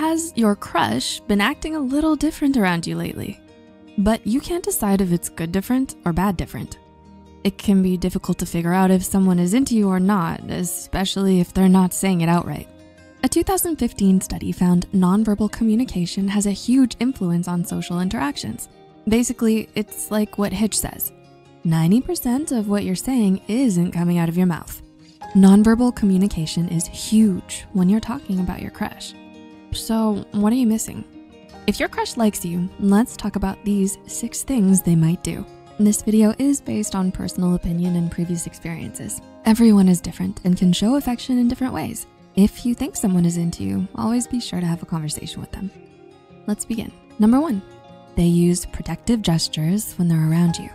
has your crush been acting a little different around you lately? But you can't decide if it's good different or bad different. It can be difficult to figure out if someone is into you or not, especially if they're not saying it outright. A 2015 study found nonverbal communication has a huge influence on social interactions. Basically, it's like what Hitch says. 90% of what you're saying isn't coming out of your mouth. Nonverbal communication is huge when you're talking about your crush. So what are you missing? If your crush likes you, let's talk about these six things they might do. This video is based on personal opinion and previous experiences. Everyone is different and can show affection in different ways. If you think someone is into you, always be sure to have a conversation with them. Let's begin. Number one, they use protective gestures when they're around you.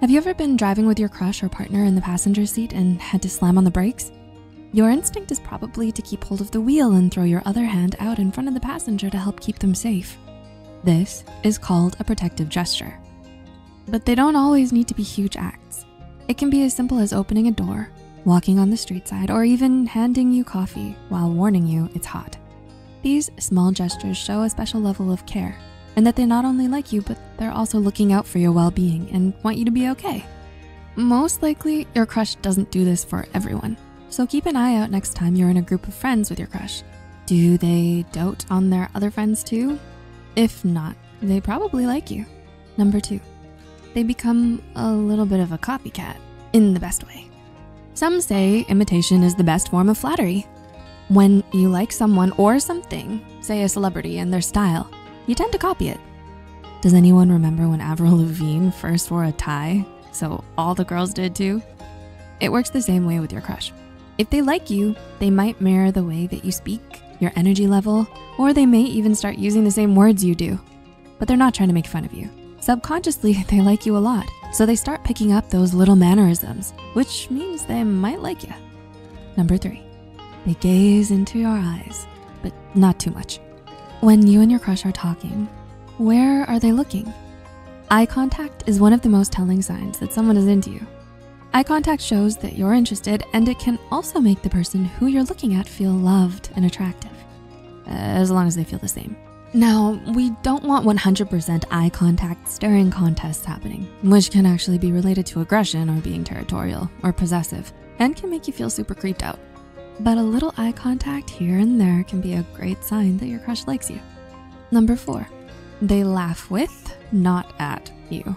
Have you ever been driving with your crush or partner in the passenger seat and had to slam on the brakes? Your instinct is probably to keep hold of the wheel and throw your other hand out in front of the passenger to help keep them safe. This is called a protective gesture. But they don't always need to be huge acts. It can be as simple as opening a door, walking on the street side, or even handing you coffee while warning you it's hot. These small gestures show a special level of care and that they not only like you, but they're also looking out for your well-being and want you to be okay. Most likely, your crush doesn't do this for everyone. So keep an eye out next time you're in a group of friends with your crush. Do they dote on their other friends too? If not, they probably like you. Number two, they become a little bit of a copycat in the best way. Some say imitation is the best form of flattery. When you like someone or something, say a celebrity and their style, you tend to copy it. Does anyone remember when Avril Lavigne first wore a tie? So all the girls did too? It works the same way with your crush. If they like you, they might mirror the way that you speak, your energy level, or they may even start using the same words you do. But they're not trying to make fun of you. Subconsciously, they like you a lot. So they start picking up those little mannerisms, which means they might like you. Number three, they gaze into your eyes, but not too much. When you and your crush are talking, where are they looking? Eye contact is one of the most telling signs that someone is into you. Eye contact shows that you're interested and it can also make the person who you're looking at feel loved and attractive, uh, as long as they feel the same. Now, we don't want 100% eye contact staring contests happening, which can actually be related to aggression or being territorial or possessive and can make you feel super creeped out. But a little eye contact here and there can be a great sign that your crush likes you. Number four, they laugh with, not at you.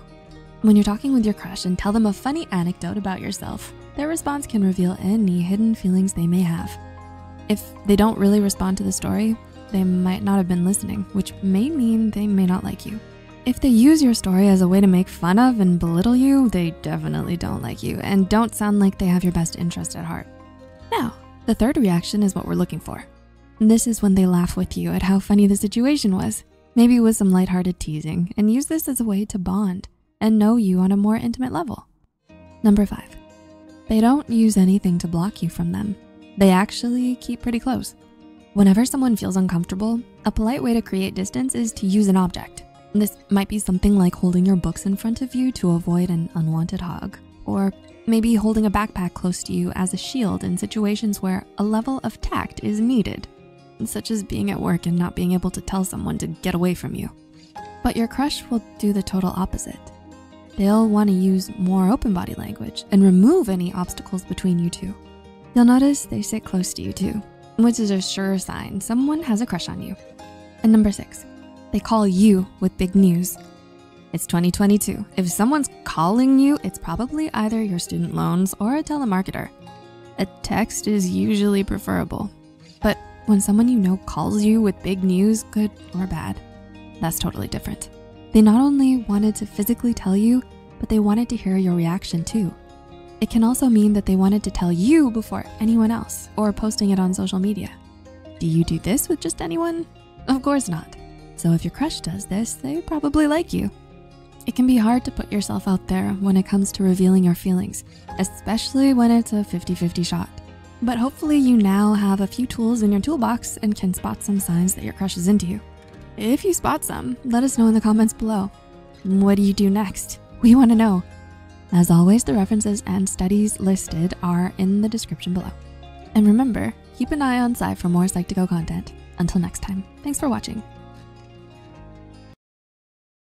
When you're talking with your crush and tell them a funny anecdote about yourself, their response can reveal any hidden feelings they may have. If they don't really respond to the story, they might not have been listening, which may mean they may not like you. If they use your story as a way to make fun of and belittle you, they definitely don't like you and don't sound like they have your best interest at heart. Now, the third reaction is what we're looking for. This is when they laugh with you at how funny the situation was, maybe with some lighthearted teasing, and use this as a way to bond and know you on a more intimate level. Number five, they don't use anything to block you from them. They actually keep pretty close. Whenever someone feels uncomfortable, a polite way to create distance is to use an object. This might be something like holding your books in front of you to avoid an unwanted hug, or maybe holding a backpack close to you as a shield in situations where a level of tact is needed, such as being at work and not being able to tell someone to get away from you. But your crush will do the total opposite. They'll wanna use more open body language and remove any obstacles between you two. You'll notice they sit close to you too, which is a sure sign someone has a crush on you. And number six, they call you with big news. It's 2022. If someone's calling you, it's probably either your student loans or a telemarketer. A text is usually preferable. But when someone you know calls you with big news, good or bad, that's totally different. They not only wanted to physically tell you, but they wanted to hear your reaction too. It can also mean that they wanted to tell you before anyone else or posting it on social media. Do you do this with just anyone? Of course not. So if your crush does this, they probably like you. It can be hard to put yourself out there when it comes to revealing your feelings, especially when it's a 50-50 shot. But hopefully you now have a few tools in your toolbox and can spot some signs that your crush is into you. If you spot some, let us know in the comments below. What do you do next? We wanna know. As always, the references and studies listed are in the description below. And remember, keep an eye on Psy for more Psych2Go content. Until next time, thanks for watching.